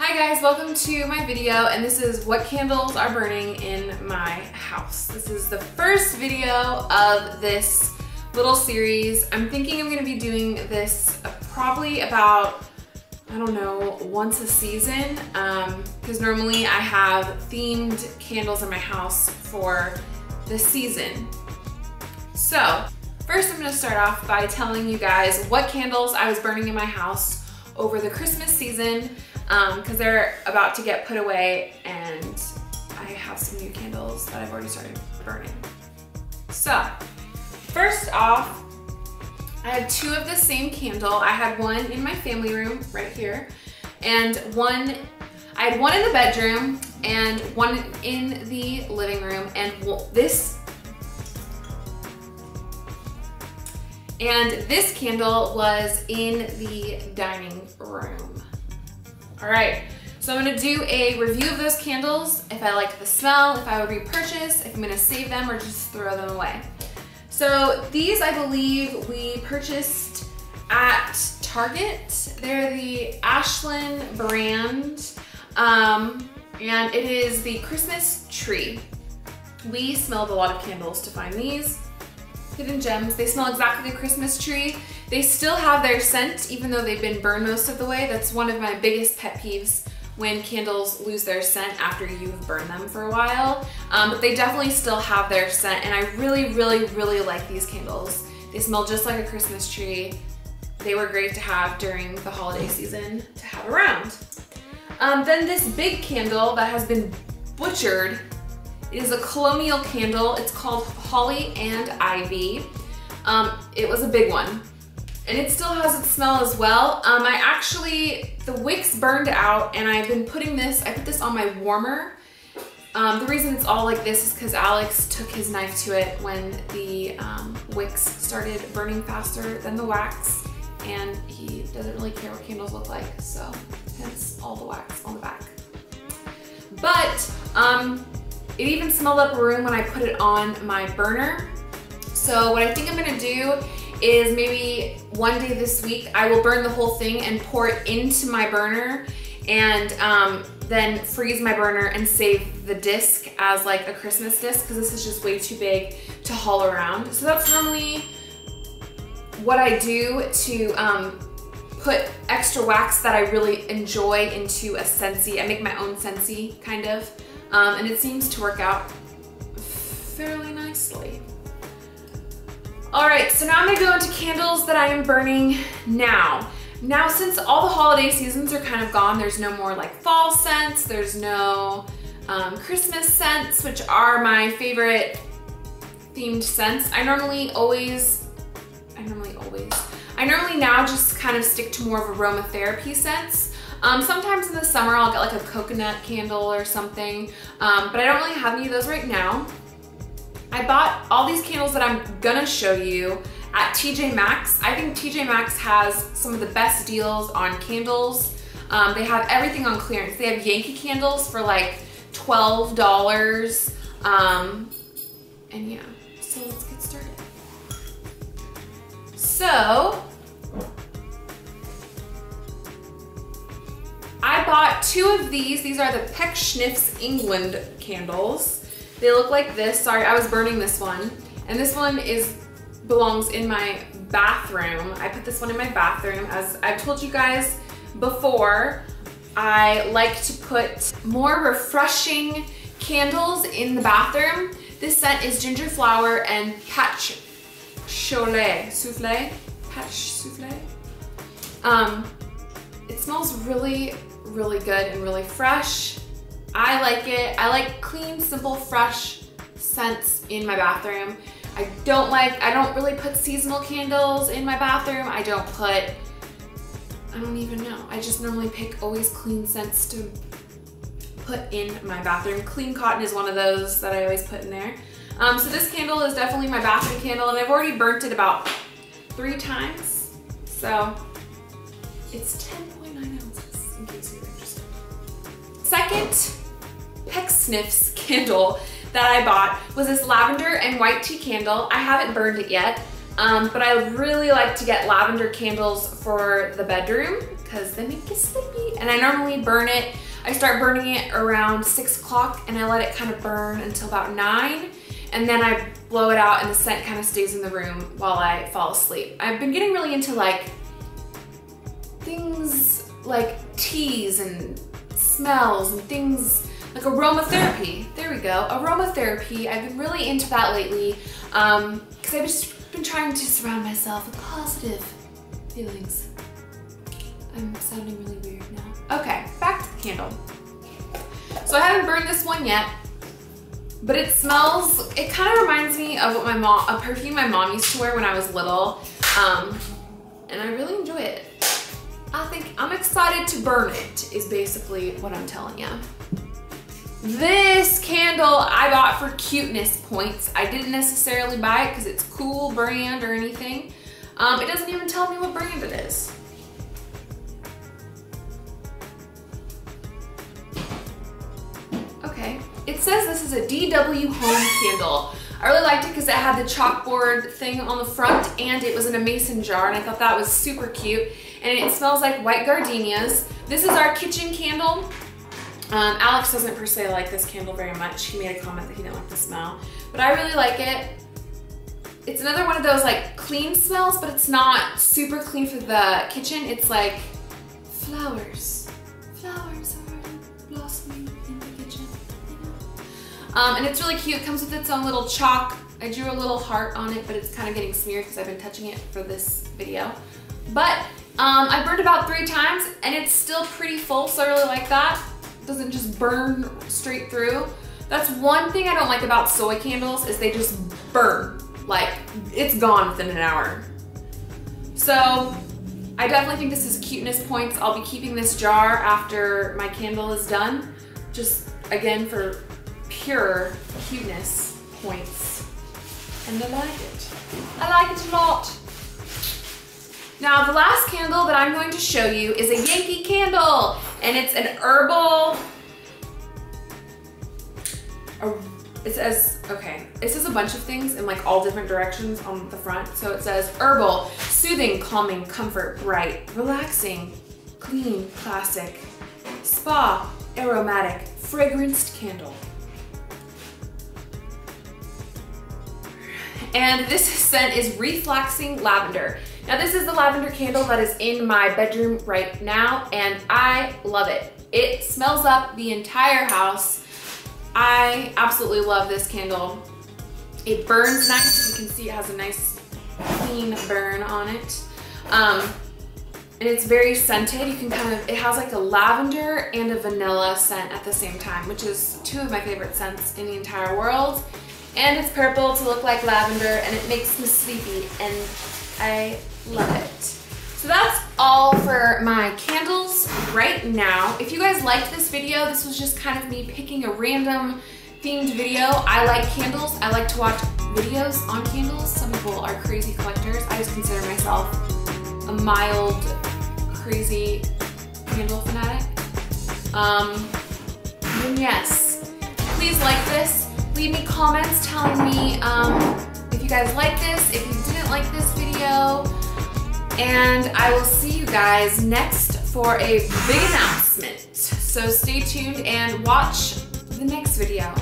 Hi guys, welcome to my video and this is what candles are burning in my house. This is the first video of this little series. I'm thinking I'm gonna be doing this probably about, I don't know, once a season because um, normally I have themed candles in my house for the season. So first I'm gonna start off by telling you guys what candles I was burning in my house over the Christmas season because um, they're about to get put away and I have some new candles that I've already started burning. So, first off, I have two of the same candle. I had one in my family room right here and one, I had one in the bedroom and one in the living room and this and this candle was in the dining room. All right, so I'm gonna do a review of those candles, if I like the smell, if I would repurchase, if I'm gonna save them or just throw them away. So these, I believe, we purchased at Target. They're the Ashland brand, um, and it is the Christmas tree. We smelled a lot of candles to find these. Hidden Gems. They smell exactly like a Christmas tree. They still have their scent even though they've been burned most of the way. That's one of my biggest pet peeves when candles lose their scent after you've burned them for a while. Um, but they definitely still have their scent and I really, really, really like these candles. They smell just like a Christmas tree. They were great to have during the holiday season to have around. Um, then this big candle that has been butchered it is a colonial candle. It's called Holly and Ivy. Um, it was a big one. And it still has its smell as well. Um, I actually, the wicks burned out and I've been putting this, I put this on my warmer. Um, the reason it's all like this is because Alex took his knife to it when the um, wicks started burning faster than the wax. And he doesn't really care what candles look like, so hence all the wax on the back. But um, it even smelled up a room when I put it on my burner. So what I think I'm gonna do is maybe one day this week, I will burn the whole thing and pour it into my burner and um, then freeze my burner and save the disc as like a Christmas disc because this is just way too big to haul around. So that's normally what I do to um, put extra wax that I really enjoy into a Scentsy. I make my own Scentsy, kind of um, and it seems to work out fairly nicely. All right, so now I'm gonna go into candles that I am burning now. Now, since all the holiday seasons are kind of gone, there's no more like fall scents, there's no um, Christmas scents, which are my favorite themed scents. I normally always, I normally always, I normally now just kind of stick to more of aromatherapy scents. Um, sometimes in the summer I'll get like a coconut candle or something, um, but I don't really have any of those right now. I bought all these candles that I'm gonna show you at TJ Maxx. I think TJ Maxx has some of the best deals on candles. Um, they have everything on clearance. They have Yankee candles for like $12. Um, and yeah, so let's get started. So, bought two of these. These are the Pecksniff's England candles. They look like this. Sorry, I was burning this one. And this one is belongs in my bathroom. I put this one in my bathroom. As I've told you guys before, I like to put more refreshing candles in the bathroom. This scent is ginger flower and patch cholet, souffle, patch souffle. Um, it smells really really good and really fresh. I like it. I like clean, simple, fresh scents in my bathroom. I don't like, I don't really put seasonal candles in my bathroom. I don't put, I don't even know. I just normally pick always clean scents to put in my bathroom. Clean cotton is one of those that I always put in there. Um, so this candle is definitely my bathroom candle and I've already burnt it about three times. So it's 10.9 ounces in case you're interested. Second Pecksniff's candle that I bought was this lavender and white tea candle. I haven't burned it yet, um, but I really like to get lavender candles for the bedroom because they make you sleepy. And I normally burn it, I start burning it around six o'clock and I let it kind of burn until about nine. And then I blow it out and the scent kind of stays in the room while I fall asleep. I've been getting really into like things like teas and smells and things like aromatherapy. There we go, aromatherapy. I've been really into that lately because um, I've just been trying to surround myself with positive feelings. I'm sounding really weird now. Okay, back to the candle. So I haven't burned this one yet, but it smells, it kind of reminds me of what my mom, a perfume my mom used to wear when I was little. Um, and I really enjoy it. I think I'm excited to burn it is basically what I'm telling you. This candle I bought for cuteness points. I didn't necessarily buy it because it's cool brand or anything. Um, it doesn't even tell me what brand it is. Okay, it says this is a DW Home candle. I really liked it because it had the chalkboard thing on the front and it was in a mason jar and I thought that was super cute. And it smells like white gardenias. This is our kitchen candle. Um, Alex doesn't per se like this candle very much. He made a comment that he didn't like the smell, but I really like it. It's another one of those like clean smells, but it's not super clean for the kitchen. It's like flowers. Flowers Um, and it's really cute. It comes with its own little chalk. I drew a little heart on it, but it's kind of getting smeared because I've been touching it for this video. But um, I burned about three times and it's still pretty full, so I really like that. It doesn't just burn straight through. That's one thing I don't like about soy candles is they just burn. Like, it's gone within an hour. So, I definitely think this is cuteness points. I'll be keeping this jar after my candle is done. Just, again, for pure cuteness points. And I like it. I like it a lot. Now, the last candle that I'm going to show you is a Yankee candle, and it's an herbal, it says, okay, it says a bunch of things in like all different directions on the front. So it says herbal, soothing, calming, comfort, bright, relaxing, clean, classic, spa, aromatic, fragranced candle. And this scent is Relaxing Lavender. Now this is the lavender candle that is in my bedroom right now and I love it. It smells up the entire house. I absolutely love this candle. It burns nice. You can see it has a nice clean burn on it. Um, and it's very scented. You can kind of, it has like a lavender and a vanilla scent at the same time, which is two of my favorite scents in the entire world. And it's purple to look like lavender and it makes me sleepy and I love it. So that's all for my candles right now. If you guys liked this video, this was just kind of me picking a random themed video. I like candles. I like to watch videos on candles. Some people are crazy collectors. I just consider myself a mild, crazy candle fanatic. Um, and yes, please like this leave me comments telling me um, if you guys like this, if you didn't like this video, and I will see you guys next for a big announcement. So stay tuned and watch the next video.